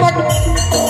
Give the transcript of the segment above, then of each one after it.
Gracias.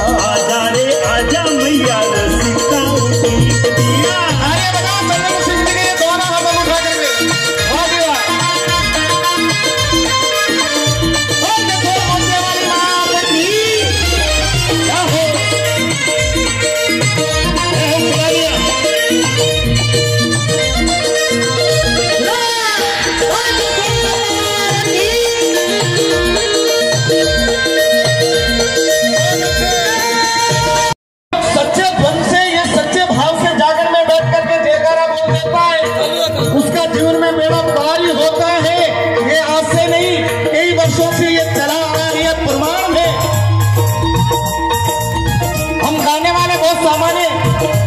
सामान्य